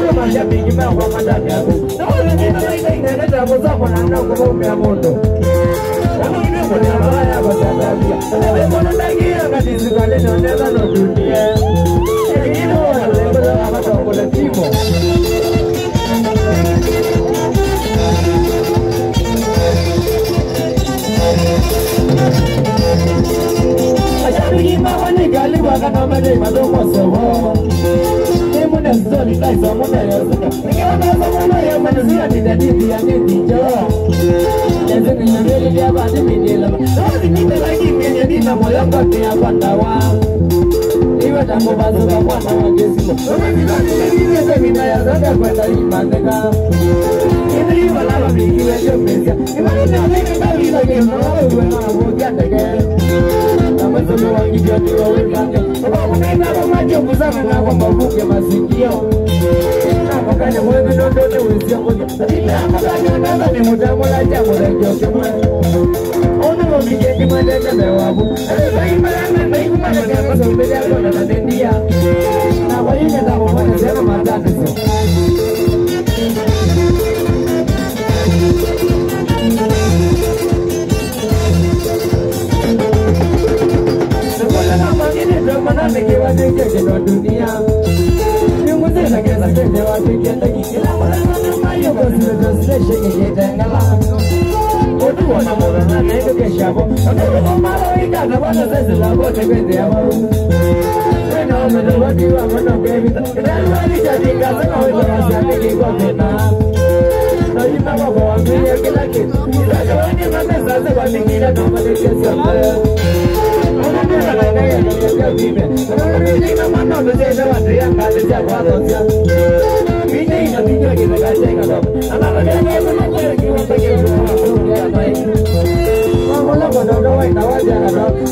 mashabiki mao madami yako na wale ngine naita inaleta mzako na ndio kwa mume ya moto wengine kwa mabaya kwa sababu ya kwa ndagia kati zikale na nenda na dunia wengine wale kwa sababu kwa timo Mashabiki mao ni gali wakana mali madomo sawa zoni kai so mune yo suka ngiwa na so zia ti da ya ni ni nyambele ya ba ni mi ni no ni ka ka we ka we we ka kuzama kwa mavuke masikio nakokanya mwezi dondone wezia moja nakokanya nasa ni mutamola jambo la joke mwe ono na na nikiwa nikekeno dunia nimuzilageza kende watikenda kikila mayo kosiletositeshe kikitengela otuwona mulana nekekeshavo otukomaloikana vana zezilavote kwendeavaru enomedovakiwa monokevita italivalichatingasekaoitokasiatikikokena noyimavavo